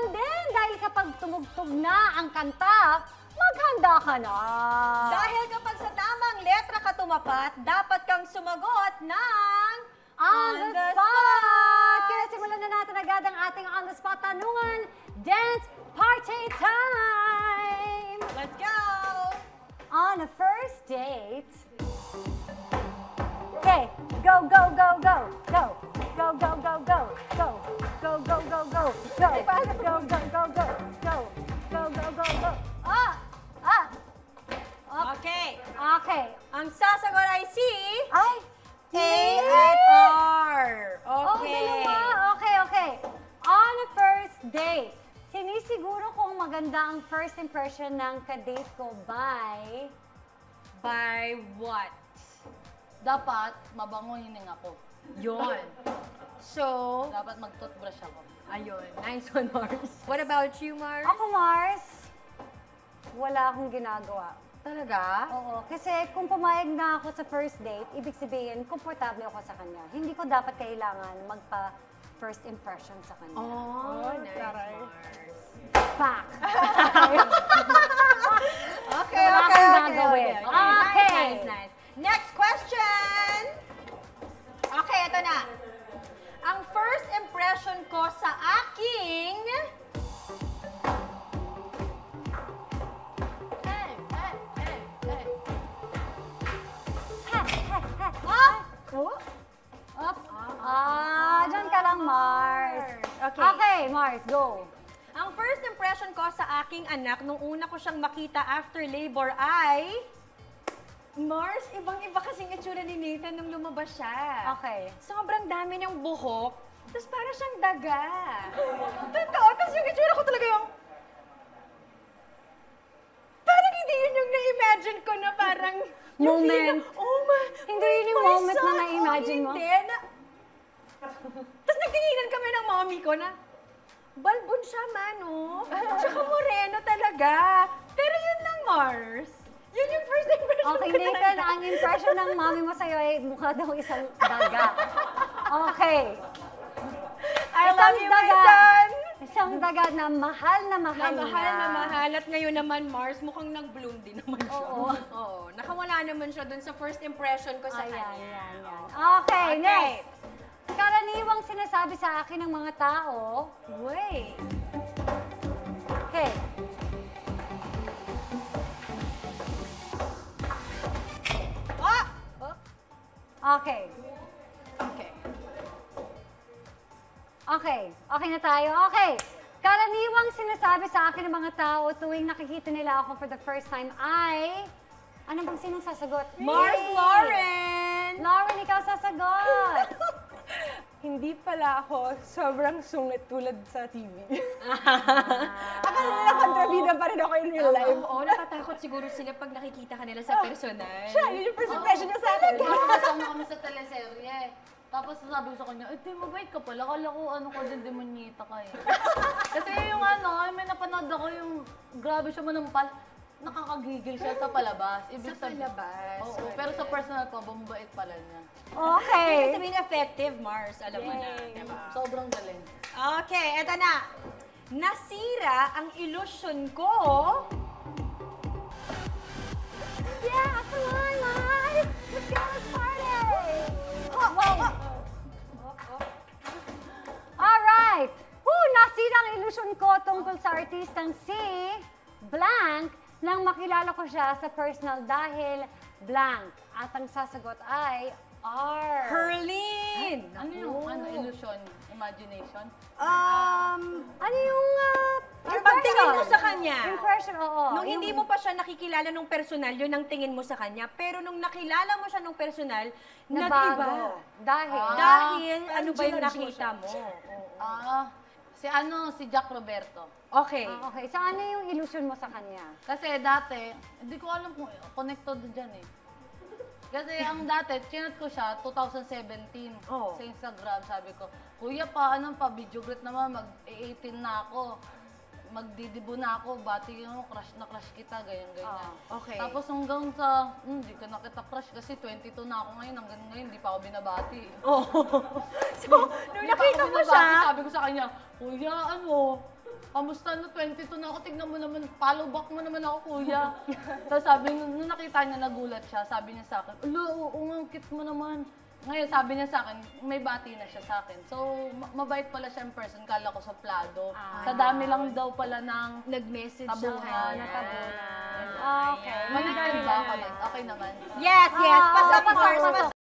naman din dahil kapag tumugtog na ang kanta, maghanda ka na. Dahil kapag sa tamang letra ka tumapat, dapat kang sumagot ng... On the spot! Kaya simulan na natin agad ang ating on the spot tanungan. Dance party time! Let's go! On a first date. Okay, go, go, go. Go, go, go, go. Go, go, go, go, go. Go, go, go, go, go. Ah! Ah! Okay. Okay. Ang sasagot ay si Ay! A at R. Oh, Okay. dalawa. Okay, okay. On a first date, sinisiguro kong maganda ang first impression ng kadate ko by... By what? Dapat mabango hininga ko. Yon. So, Dapat mag-toothbrush ako. Ayun. Nice one, Mars. What about you, Mars? Ako, Mars, wala akong ginagawa. Talaga? Oo, kasi kung pumayag na ako sa first date, ibig sabihin, komportable ako sa kanya. Hindi ko dapat kailangan magpa first impression sa kanya. Oh, nice, taray. Mars. Back! Okay, okay, akong okay, gagawin. okay, okay. Okay. Okay. Okay, Mars, go. Ang first impression ko sa aking anak nung una ko siyang makita after labor ay... Mars, ibang-iba kasing itsura ni Nathan nung lumabas siya. Okay. Sobrang dami niyang buhok, tapos para siyang daga. Totoo, tapos yung itsura ko talaga yung... Parang hindi yun yung na-imagine ko na parang... yung Moment. feeling na, oh my, Hindi yun yung moment na na-imagine mo? Hindi, na... Tapos nagtinginan kami ng mommy ko na, balbon siya, mano. Tsaka moreno talaga. Pero yun lang, Mars. Yun yung first impression Okay, ko Nathan, talaga. ang impression ng mami mo sa'yo ay mukha daw isang daga. Okay. I Isang love you, my daga. son. Isang daga na mahal na mahal Na mahal na mahal. At ngayon naman, Mars, mukhang nag-bloom din naman siya. Oo. Oo. Nakawala naman siya dun sa first impression ko sa Ayan, kanya. yan, yan. Okay, Okay. next. Karaniwang sinasabi sa akin ng mga tao, Wait. okay, Ah! okay, Okay. okay, okay na tayo. Okay, karaniwang sinasabi sa akin ng mga tao tuwing nakikita nila ako for the first time ay, ano bang sinong sasagot? Mars Hey! Lauren! Lauren, ikaw sasagot! Hindi pala ako sobrang sungit tulad sa TV. Ah. Akala nila kontrabida pa rin ako in real life. Oo, natatakot siguro sila pag nakikita ka nila sa personal. Siya, yun yung first impression niya sa akin. Kasama kami sa teleserye. Tapos sabi ko sa kanya, eh, di, mabait ka pala. Kala ko ano ka din, demonyita ka eh. Kasi yung ano, may napanood ako yung grabe siya manampal. Nakakagigil siya sa palabas. Ibig Sa sabi- palabas. Oo, pero sa personal ko, bumabait pala niya. Ibig Okay. sabihin effective, Mars. Alam mo na. Diba? Sobrang galing. Okay, eto na. Nasira ang illusion ko. Yeah, come on, Mars! Let's go, let's party! Wow! Alright! Woo! Nasira ang illusion ko tungkol sa artistang si Blank nang makilala ko siya sa personal dahil Blank. At ang sasagot ay R. Herlin! Ano yung ano, illusion, imagination? Um, Ano yung uh, Yung pagtingin mo sa kanya. Impression, oo. nung Yung- hindi mo pa siya nakikilala nung personal, yun ang tingin mo sa kanya. Pero nung nakilala mo siya nung personal, nag-iba. Nabago. Dahil. Ah. Dahil ano ba yung nakita mo? Oo. Ah, si ano, si Jack Roberto. Okay. Ah, okay. So ano yung illusion mo sa kanya? Kasi dati, hindi ko alam kung connected dyan eh. Kasi ang dati, chinat ko siya 2017 Oo. sa Instagram. Sabi ko, Kuya pa, anong pa, video greet naman, mag-18 na ako. Magdidibo na ako, bati mo, crush na crush kita, ganyan, ganyan. Ah, okay. Tapos hanggang sa, "Hmm, hindi ko na kita crush kasi 22 na ako ngayon, hanggang ngayon, hindi pa ako binabati. Oh. so, nung nakita mo siya, Sabi ko sa kanya, Kuya, ano, kamusta no, 22 na ako, tignan mo naman, follow back mo naman ako, kuya. Tapos sabi, nung, nakita niya, nagulat siya, sabi niya sa akin, ulo, oo, cute mo naman. Ngayon, sabi niya sa akin, may bati na siya sa akin. So, ma- mabait pala siya in person, kala ko suplado. Sa dami lang daw pala ng Nag-message siya. Natabunan. Okay. Connected ba? Connect. Okay naman. Yes, yes. Ah, Mars. pasok. Pasok.